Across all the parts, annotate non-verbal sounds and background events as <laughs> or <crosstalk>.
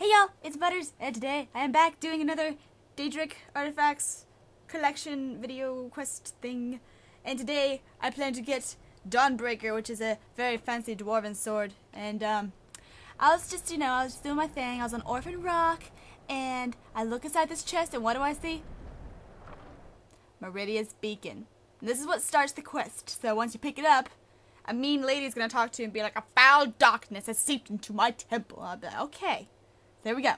Hey y'all, it's Butters, and today I am back doing another Daedric Artifacts collection video quest thing. And today I plan to get Dawnbreaker, which is a very fancy dwarven sword. And um, I was just, you know, I was doing my thing. I was on Orphan Rock, and I look inside this chest, and what do I see? Meridia's Beacon. And this is what starts the quest. So once you pick it up, a mean lady's gonna talk to you and be like, a foul darkness has seeped into my temple. I'll be like, okay. There we go.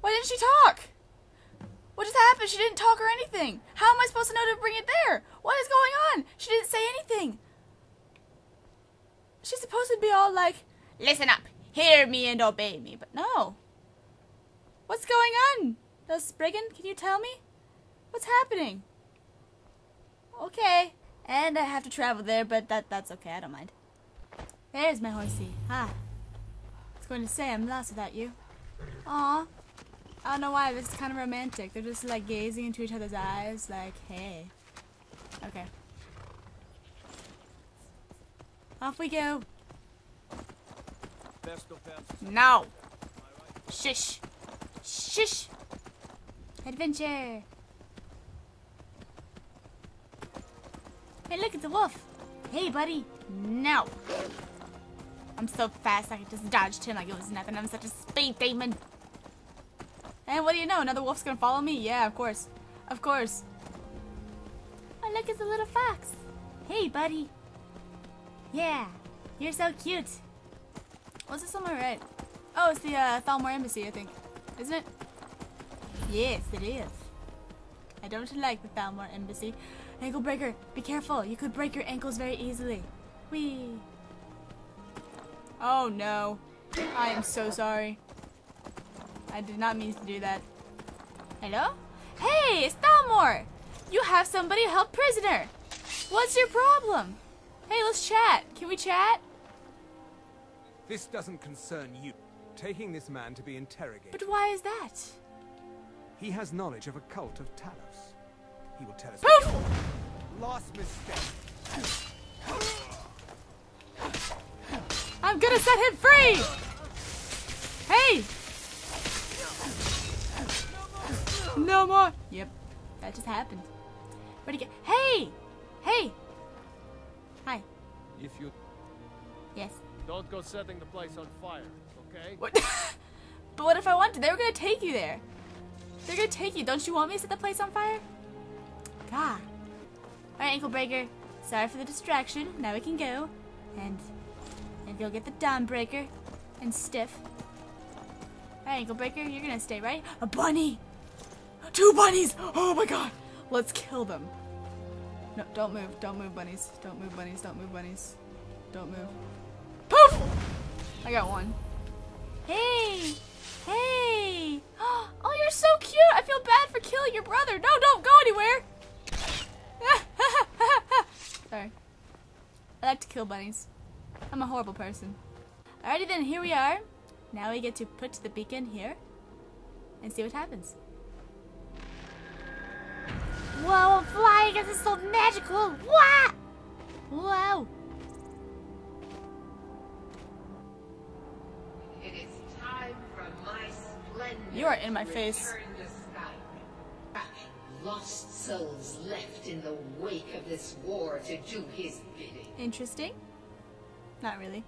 Why didn't she talk? What just happened? She didn't talk or anything. How am I supposed to know to bring it there? What is going on? She didn't say anything. She's supposed to be all like, listen up, hear me and obey me. But no. What's going on? The Spriggan, can you tell me? What's happening? Okay. And I have to travel there, but that that's okay. I don't mind. There's my horsey. Ah. I was going to say, I'm lost without you. Aw. I don't know why, this is kind of romantic. They're just like gazing into each other's eyes, like, hey. Okay. Off we go. No. Shush. Shush. Adventure. Hey, look, it's a wolf. Hey, buddy. No. I'm so fast, I just dodge him like it was nothing. I'm such a speed demon. And what do you know? Another wolf's gonna follow me? Yeah, of course. Of course. Oh, look, it's a little fox. Hey, buddy. Yeah, you're so cute. What's this on my right? Oh, it's the uh, Thalmor Embassy, I think. Isn't it? Yes, it is. I don't like the Thalmor Embassy. Ankle breaker, be careful. You could break your ankles very easily. Whee. Oh no. I am so sorry. I did not mean to do that. Hello? Hey, it's Thalmor! You have somebody held prisoner! What's your problem? Hey, let's chat. Can we chat? This doesn't concern you. Taking this man to be interrogated. But why is that? He has knowledge of a cult of Talos. He will tell us. Poof! Last mistake. I'm gonna set him free! Hey! No more! Yep, that just happened. Where'd he get? Hey! Hey! Hi. If you Yes. don't go setting the place on fire, okay? What? <laughs> but what if I want to? They were gonna take you there. They're gonna take you. Don't you want me to set the place on fire? God. Alright, ankle breaker. Sorry for the distraction. Now we can go. And go get the Dawnbreaker. And stiff. Alright, ankle breaker, you're gonna stay, right? A bunny! Two bunnies! Oh my god! Let's kill them. No, don't move. Don't move, bunnies. Don't move, bunnies. Don't move, bunnies. Don't move. Poof! I got one. Hey! Hey! <gasps> Oh, you're so cute! I feel bad for killing your brother. No, don't go anywhere! <laughs> Sorry. I like to kill bunnies. I'm a horrible person. Alrighty then, here we are. Now we get to put the beacon here and see what happens. Whoa, flying! This is so magical! What? Wow! It is time for my splendor. You are in my face. return to Lost souls left in the wake of this war to do his bidding. Interesting. Not really.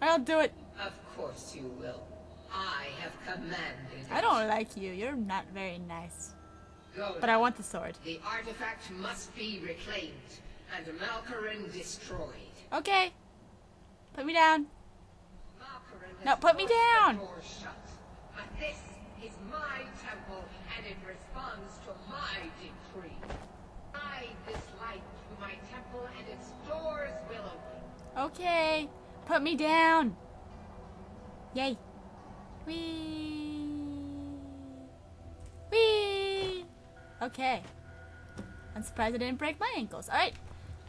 I'll do it. Of course you will. I have commanded. I don't like you. You're not very nice. Go. But I want the sword. The artifact must be reclaimed and Malkoran destroyed. Okay. Put me down. Malkoran No, put me down. The door shut. But this is my temple, and it responds to my decree. Guide this light to my temple, and its doors will open. Okay. Put me down. Yay. Whee. Whee. Okay. I'm surprised I didn't break my ankles. Alright.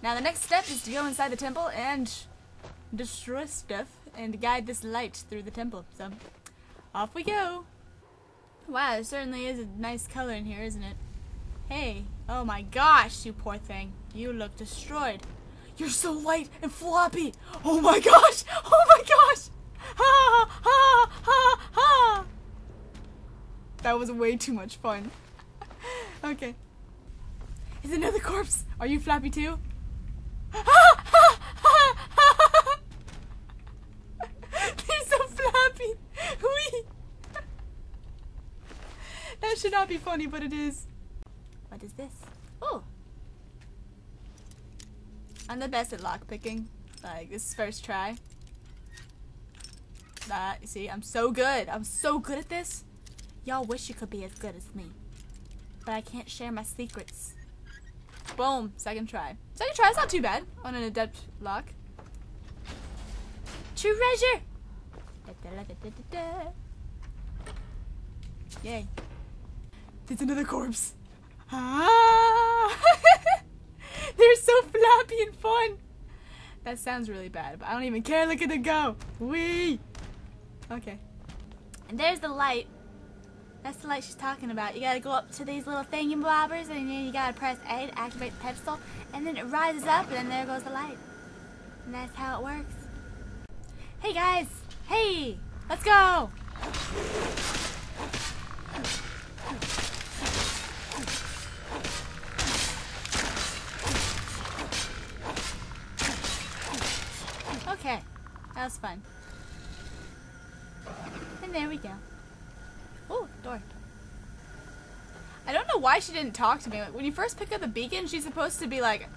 Now the next step is to go inside the temple and destroy stuff and guide this light through the temple. So, off we go. Wow, there certainly is a nice color in here, isn't it? Hey. Oh my gosh, you poor thing. You look destroyed. You're so light and floppy. Oh my gosh. Oh my gosh. Ha ha ha ha. Ha That was way too much fun. <laughs> okay. Is another corpse? Are you flappy too? <laughs> They're so flappy. <laughs> Whee. that should not be funny, but it is. What is this? Oh. I'm the best at lock picking. Like this is first try. That you see, I'm so good. I'm so good at this. Y'all wish you could be as good as me. But I can't share my secrets. Boom. Second try. Second try is not too bad on an adept lock. Treasure! Yay. It's another corpse. Ah! So flappy and fun. That sounds really bad, but I don't even care. Look at it go. Wee! Okay. And there's the light. That's the light she's talking about. You gotta go up to these little thingy-bobbers, and then you gotta press A to activate the pedestal, and then it rises up, and then there goes the light. And that's how it works. Hey guys! Hey! Let's go! That was fun. And there we go. Oh, door. I don't know why she didn't talk to me. When you first pick up the beacon, she's supposed to be like,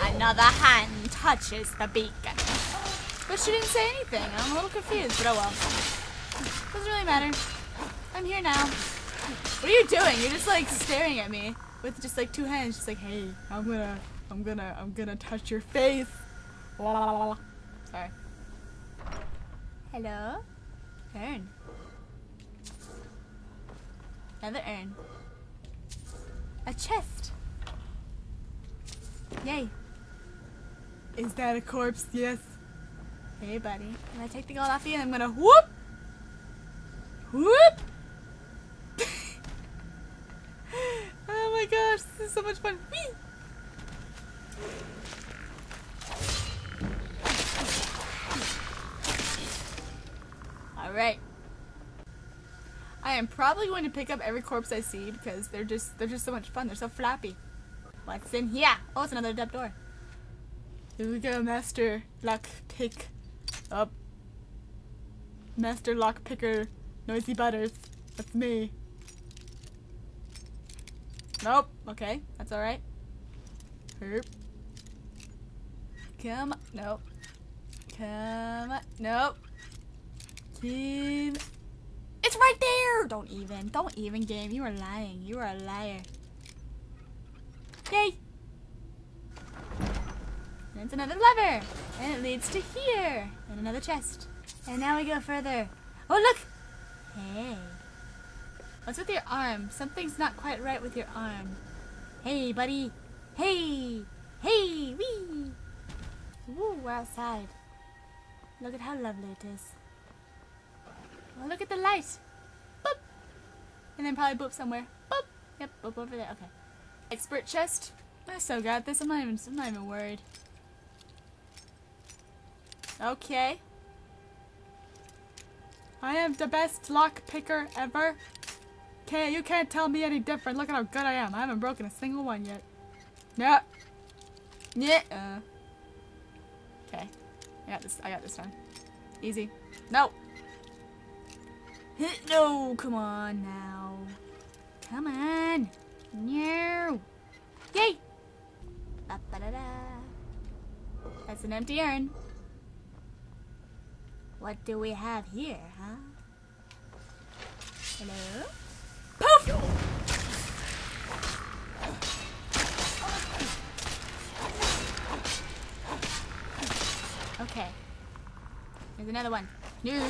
another hand touches the beacon. But she didn't say anything. I'm a little confused, but oh well. Doesn't really matter. I'm here now. What are you doing? You're just like staring at me with just like two hands. Just like, hey, I'm gonna, I'm gonna, I'm gonna touch your face. La la la. Sorry. Hello? Urn. Another urn. A chest. Yay. Is that a corpse? Yes. Hey, buddy. I'm gonna take the gold off you and I'm gonna whoop! Whoop! <laughs> oh my gosh, this is so much fun. Whee! Probably going to pick up every corpse I see because they're just they're just so much fun. They're so flappy. What's in here? Oh, it's another dead door. Here we go, Master Lock Pick up. Master Lock Picker Noisy Butters. That's me. Nope. Okay, that's alright. Herp. Come. Nope. Come. Nope. Keep. Right there! Don't even. Don't even, game. You are lying. You are a liar. Yay! It's another lever. And it leads to here. And another chest. And now we go further. Oh, look! Hey. What's with your arm? Something's not quite right with your arm. Hey, buddy. Hey! Hey! Wee! Woo, we're outside. Look at how lovely it is. Oh, look at the light. And then probably boop somewhere. Boop. Yep, boop over there. Okay. Expert chest. I so got this. I'm not even. I'm not even worried. Okay. I am the best lock picker ever. Okay, you can't tell me any different. Look at how good I am. I haven't broken a single one yet. Yeah. Yeah. Uh. Okay. I got this. I got this time. Easy. No. <laughs> No, come on now. Come on. No. Yay. Ba -ba -da -da. That's an empty urn. What do we have here, huh? Hello? Poof! Okay. There's another one. No.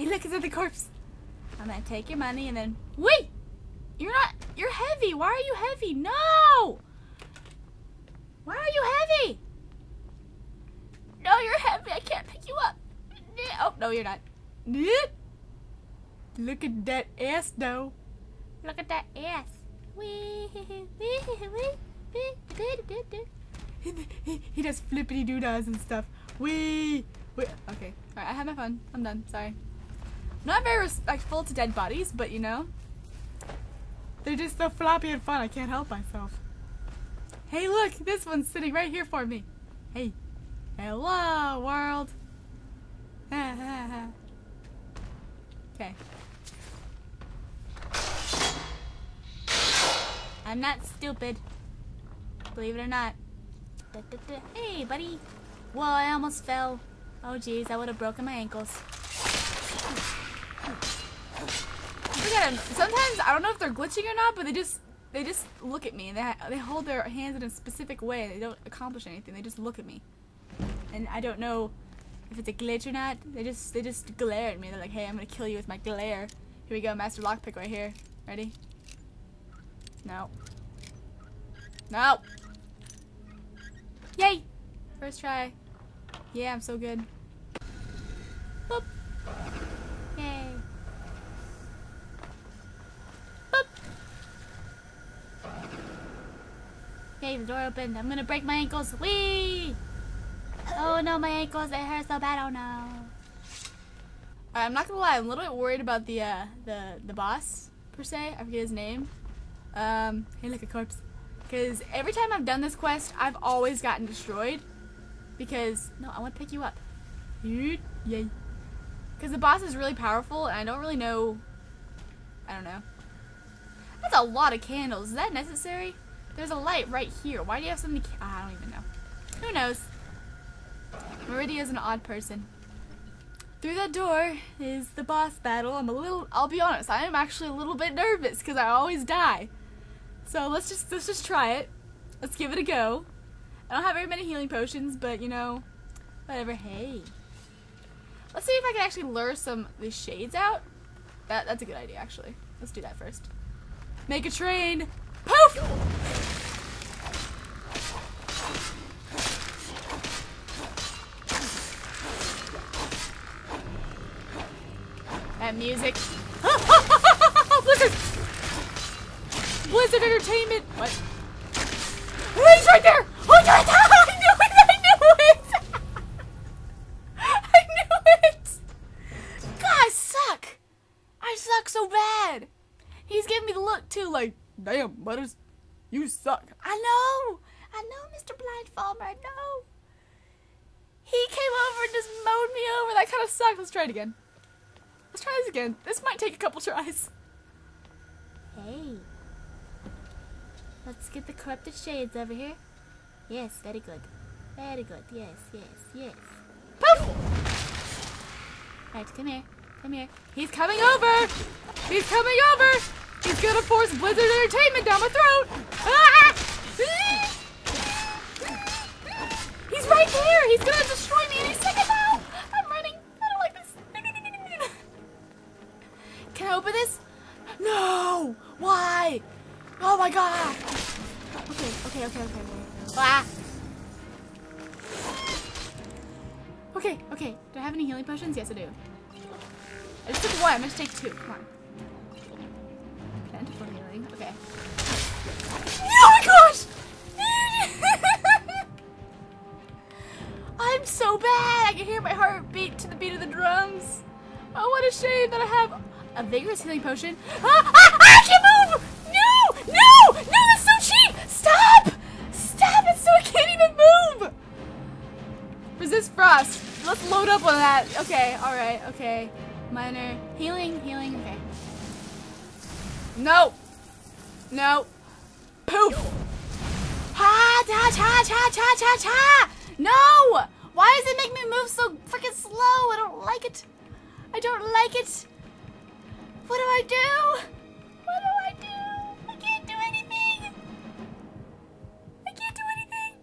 Hey, look, it's at the corpse. I'm gonna take your money and then wait. You're not. You're heavy. Why are you heavy? No. Why are you heavy? No, you're heavy. I can't pick you up. Oh no, you're not. Look at that ass though. Look at that ass. Wee, wee, wee, wee, wee, do, do, do. He, does flippity doodads and stuff. Wee, wee. Okay, alright, I had my fun. I'm done. Sorry. Not very respectful to dead bodies, but you know, they're just so floppy and fun. I can't help myself. Hey, look, this one's sitting right here for me. Hey, hello, world. okay. I'm not stupid. Believe it or not. Da, da, da. Hey, buddy. Whoa, I almost fell. Oh, jeez, I would have broken my ankles. Them. Sometimes I don't know if they're glitching or not, but they just they just look at me and they they hold their hands in a specific way. They don't accomplish anything. They just look at me, and I don't know if it's a glitch or not. They just they just glare at me. They're like, "Hey, I'm gonna kill you with my glare." Here we go, master lockpick right here. Ready? No. No. Yay! First try. Yeah, I'm so good. Boop. Yay. Boop. Yay, the door opened. I'm gonna break my ankles. Wee! Oh no, my ankles, they hurt so bad. Oh no. I'm not gonna lie, I'm a little bit worried about the uh, the the boss per se. I forget his name. Um, hey, look a corpse. Because every time I've done this quest, I've always gotten destroyed. Because no, I want to pick you up. Yay! Because the boss is really powerful, and I don't really know. I don't know. That's a lot of candles. Is that necessary? There's a light right here. Why do you have so many? I don't even know. Who knows? Meridia's an odd person. Through that door is the boss battle. I'm a little, I'll be honest, I am actually a little bit nervous because I always die. So let's just, let's just try it. Let's give it a go. I don't have very many healing potions, but you know, whatever. Hey. Let's see if I can actually lure some these shades out. That, that's a good idea, actually. Let's do that first. Make a train. Poof! Music. <laughs> Blizzard! Blizzard Entertainment! What? He's right there! Oh, there! <laughs> I knew it! I knew it! <laughs> I knew it! God, I suck! I suck so bad! He's giving me the look too, like, damn, Butters, you suck. I know! I know, Mr. Blindfalmer, I know! He came over and just mowed me over. That kind of sucked. Let's try it again. Let's try this again. This might take a couple tries. Hey. Let's get the corrupted shades over here. Yes, very good. Very good. Yes, yes, yes. Poof! Right, come here. Come here. He's coming over! He's coming over! He's gonna force Blizzard Entertainment down my throat! Ah! <laughs> He's right there! He's gonna destroy me any second I open this? No! Why? Oh my god! Okay, okay, okay, okay, okay. Ah! Okay, okay. Do I have any healing potions? Yes, I do. I just took one. I'm gonna take two. Come on. Plentiful healing. Okay. Oh my gosh! <laughs> I'm so bad. I can hear my heart beat to the beat of the drums. Oh, what a shame that I have a vigorous healing potion. Ah, ah, ah, I can't move! No! No! No, that's so cheap! Stop! Stop! It's so I can't even move! Resist frost. Let's load up on that. Okay, alright, okay. Minor. Healing, healing, okay. No! No. Poof! Ha! Ta! Ta! Ta! Ta! Ta! Ta! No! Why does it make me move so freaking slow? I don't like it. I don't like it. What do I do? What do I do? I can't do anything. I can't do anything.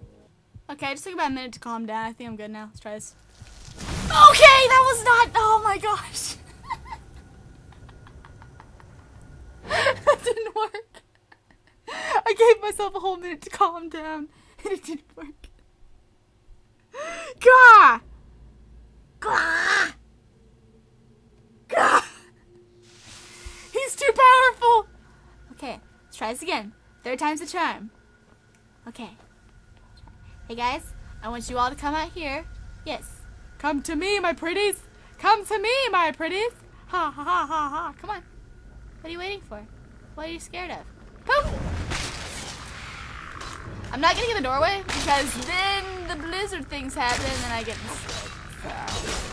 Okay, just took about a minute to calm down. I think I'm good now. Let's try this. Okay, that was not. Oh my gosh. <laughs> that didn't work. I gave myself a whole minute to calm down, and it didn't work. Gah! Gah! Gah! He's too powerful! Okay, let's try this again. Third time's the charm. Okay. Hey guys, I want you all to come out here. Yes. Come to me, my pretties. Come to me, my pretties. Ha ha ha ha ha. Come on. What are you waiting for? What are you scared of? Poof! I'm not getting in the doorway because then the blizzard things happen and I get destroyed. I'm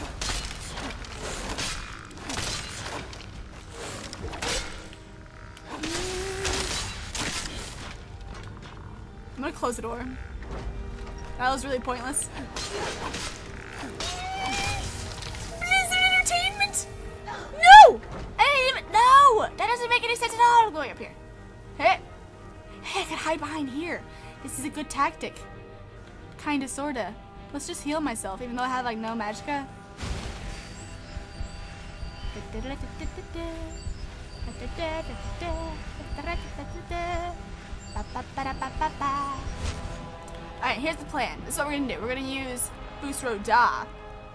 close the door. That was really pointless. Blizzard Entertainment? No! I didn't even. No! That doesn't make any sense at all. I'm going up here. Hey! Hey, I could hide behind here. This is a good tactic. Kinda, sorta. Let's just heal myself, even though I have like no magicka. Alright, here's the plan. This is what we're gonna do. We're gonna use Fus Ro Dah,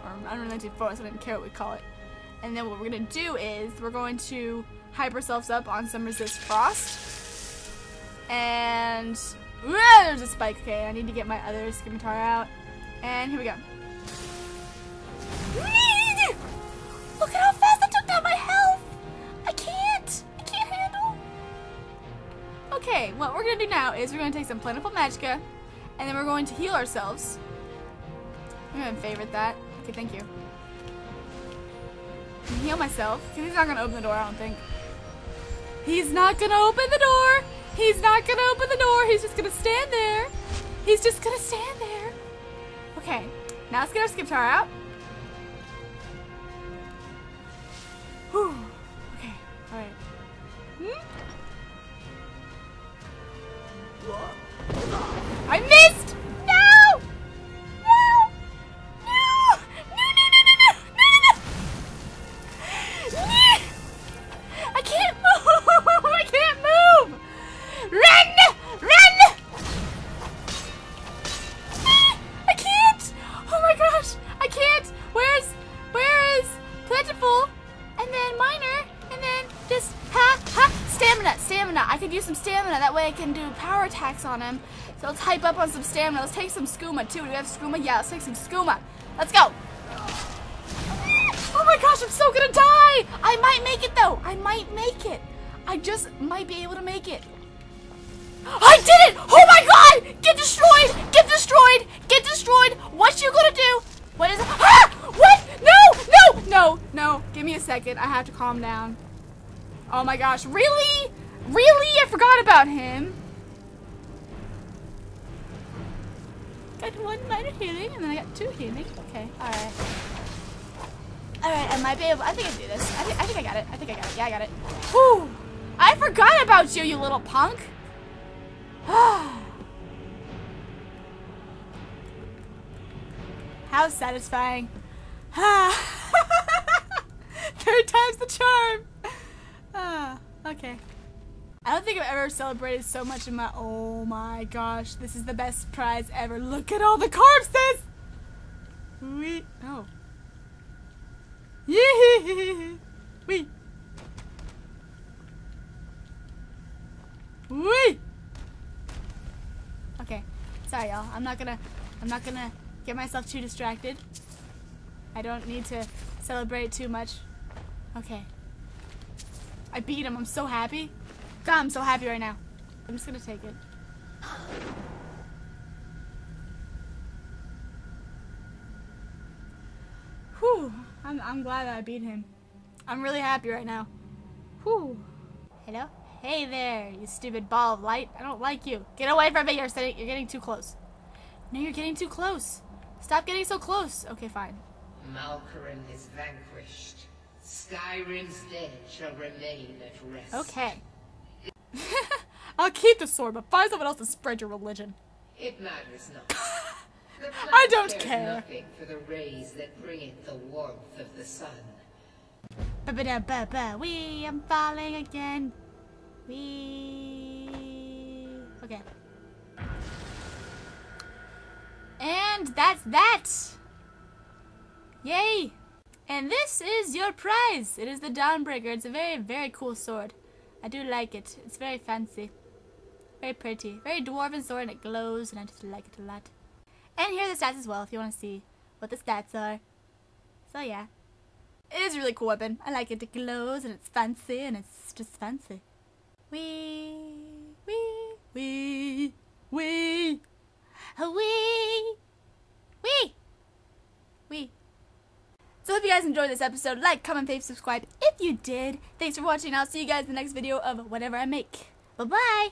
or 4, so I didn't care what we call it. And then what we're gonna do is we're going to hype ourselves up on some resist frost. And Whoa, there's a spike. Okay, I need to get my other scimitar out. And here we go. Look at how fast I took down my health! I can't! I can't handle! Okay, what we're gonna do now is we're gonna take some plentiful magicka, and then we're going to heal ourselves. I'm gonna favorite that. Okay, thank you. Heal myself, he's not gonna open the door, I don't think. He's not gonna open the door! He's not gonna open the door. He's just gonna stand there. He's just gonna stand there. Okay, now let's get our scimitar out. I missed! No! No! No! No, no, no, no, no! No, no, no! I can't move! I can't move! Run! Run! I can't! Oh my gosh! I can't! Where's where is plentiful? And then minor, and then just ha ha stamina, stamina. I could use some stamina. That way I can do power attacks on him. So let's hype up on some stamina. Let's take some skooma too. Do we have skooma? Yeah, let's take some skooma. Let's go! Oh my gosh, I'm so gonna die! I might make it though. I might make it. I just might be able to make it. I did it! Oh my god! Get destroyed! Get destroyed! Get destroyed! What you gonna do? What is it? Ah! What? No! No! No! No! Give me a second. I have to calm down. Oh my gosh. Really? Really? I forgot about him. Got one minor healing, and then I got two healing. Okay, alright. Alright, I might be able- I think I can do this. I, think I think I got it. I think I got it. Yeah, I got it. Whew! I forgot about you, you little punk! <sighs> How satisfying. <sighs> Third time's the charm. Ah, <sighs> okay. I don't think I've ever celebrated so much in my. Oh my gosh, this is the best prize ever. Look at all the carbs corpses! We. Oh. Yee! Wee! Wee! Okay, sorry y'all. I'm not gonna. I'm not gonna get myself too distracted. I don't need to celebrate too much. Okay. I beat him. I'm so happy. God, I'm so happy right now. I'm just gonna take it. Whew. I'm, I'm glad that I beat him. I'm really happy right now. Whew. Hello? Hey there, you stupid ball of light. I don't like you. Get away from me. You're, sitting, you're getting too close. No, you're getting too close. Stop getting so close. Okay, fine. Malkoran is vanquished. Skyrim's dead shall remain at rest. Okay. <laughs> I'll keep the sword, but find someone else to spread your religion. It matters not. <laughs> I don't care. Nothing for the rays that bring it the warmth of the sun. Ba-ba-da-ba-ba. We am falling again. We. Okay. And that's that. Yay! And this is your prize. It is the Dawnbreaker. It's a very, very cool sword. I do like it. It's very fancy. Very pretty. Very dwarven sword and it glows and I just like it a lot. And here are the stats as well if you want to see what the stats are. So yeah. It is a really cool weapon. I like it. It glows and it's fancy and it's just fancy. Wee, wee, wee, wee, wee, wee, wee. So hope you guys enjoyed this episode. Like, comment, fave, subscribe if you did. Thanks for watching. I'll see you guys in the next video of whatever I make. Bye-bye.